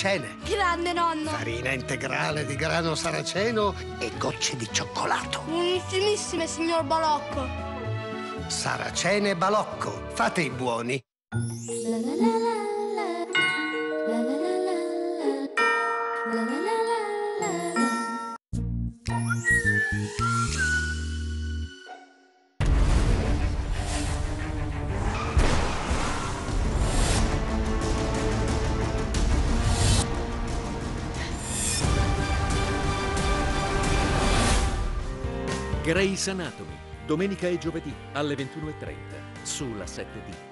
saracene. Grande nonno. Farina integrale di grano saraceno e gocce di cioccolato. Buonissimissime, signor Balocco. Saracene Balocco. Fate i buoni. La la la Grey's Anatomy, domenica e giovedì alle 21.30 sulla 7D.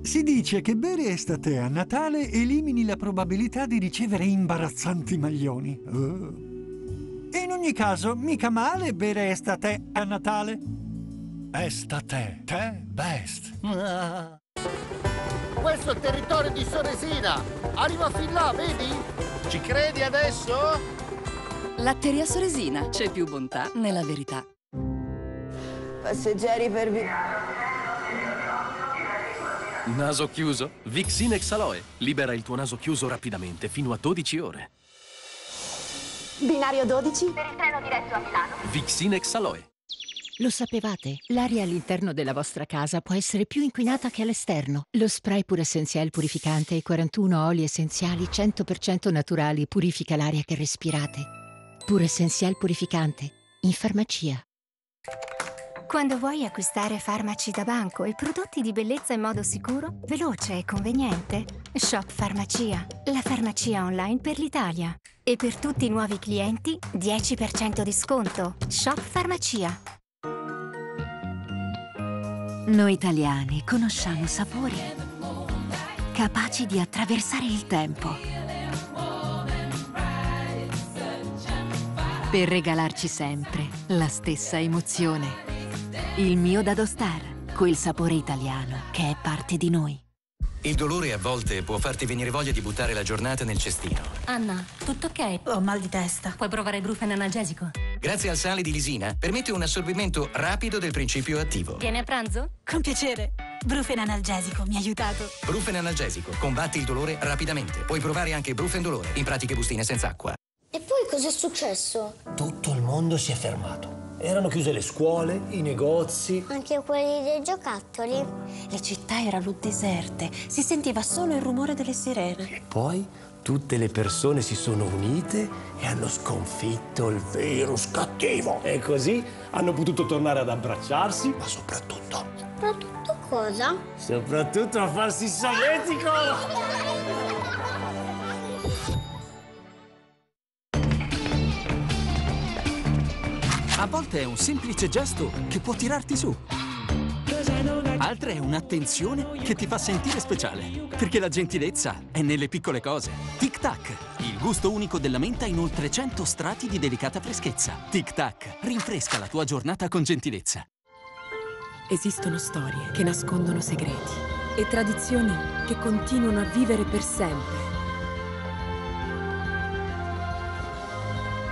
Si dice che bere estate a Natale elimini la probabilità di ricevere imbarazzanti maglioni. Uh. In ogni caso, mica male bere estate a Natale. Estate, te best. Questo è il territorio di Soresina. Arriva fin là, vedi? Ci credi adesso? Latteria Soresina. C'è più bontà nella verità. Passeggeri per via. Naso chiuso? Vixinex Aloe. Libera il tuo naso chiuso rapidamente, fino a 12 ore. Binario 12? Per il treno diretto a Milano. Vixinex Aloe. Lo sapevate? L'aria all'interno della vostra casa può essere più inquinata che all'esterno. Lo spray Pure Essenziale purificante e 41 oli essenziali 100% naturali purifica l'aria che respirate. Pure Essenziale purificante. In farmacia. Quando vuoi acquistare farmaci da banco e prodotti di bellezza in modo sicuro, veloce e conveniente, Shop Farmacia, la farmacia online per l'Italia. E per tutti i nuovi clienti, 10% di sconto. Shop Farmacia. Noi italiani conosciamo sapori capaci di attraversare il tempo per regalarci sempre la stessa emozione. Il mio Dado Star, quel sapore italiano che è parte di noi. Il dolore a volte può farti venire voglia di buttare la giornata nel cestino. Anna, tutto ok? Ho mal di testa. Puoi provare Brufen analgesico? Grazie al sale di lisina permette un assorbimento rapido del principio attivo. Vieni a pranzo? Con piacere. Brufen analgesico mi ha aiutato. Brufen analgesico, combatti il dolore rapidamente. Puoi provare anche Brufen dolore in pratiche bustine senza acqua. E poi cos'è successo? Tutto il mondo si è fermato. Erano chiuse le scuole, i negozi. Anche quelli dei giocattoli. Le città erano deserte, si sentiva solo il rumore delle sirene. E poi tutte le persone si sono unite e hanno sconfitto il virus cattivo. E così hanno potuto tornare ad abbracciarsi, ma soprattutto... Soprattutto cosa? Soprattutto a farsi sovietico! A volte è un semplice gesto che può tirarti su. Altre è un'attenzione che ti fa sentire speciale. Perché la gentilezza è nelle piccole cose. Tic Tac, il gusto unico della menta in oltre 100 strati di delicata freschezza. Tic Tac, rinfresca la tua giornata con gentilezza. Esistono storie che nascondono segreti e tradizioni che continuano a vivere per sempre.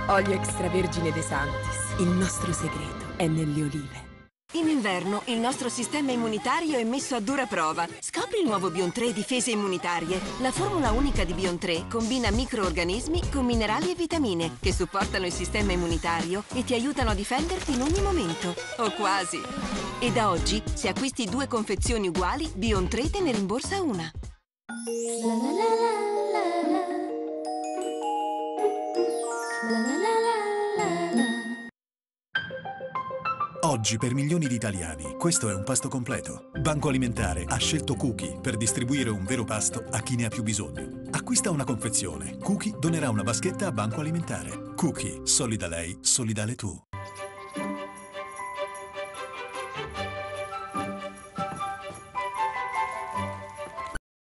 Olio extravergine De Santis. Il nostro segreto è nelle olive. In inverno il nostro sistema immunitario è messo a dura prova. Scopri il nuovo Bion 3 Difese Immunitarie. La formula unica di Bion 3 combina microorganismi con minerali e vitamine che supportano il sistema immunitario e ti aiutano a difenderti in ogni momento. O quasi. E da oggi, se acquisti due confezioni uguali, Bion 3 te ne rimborsa una. La la la la Oggi per milioni di italiani questo è un pasto completo. Banco Alimentare ha scelto Cookie per distribuire un vero pasto a chi ne ha più bisogno. Acquista una confezione. Cookie donerà una vaschetta a Banco Alimentare. Cookie, solida lei, solidale tu.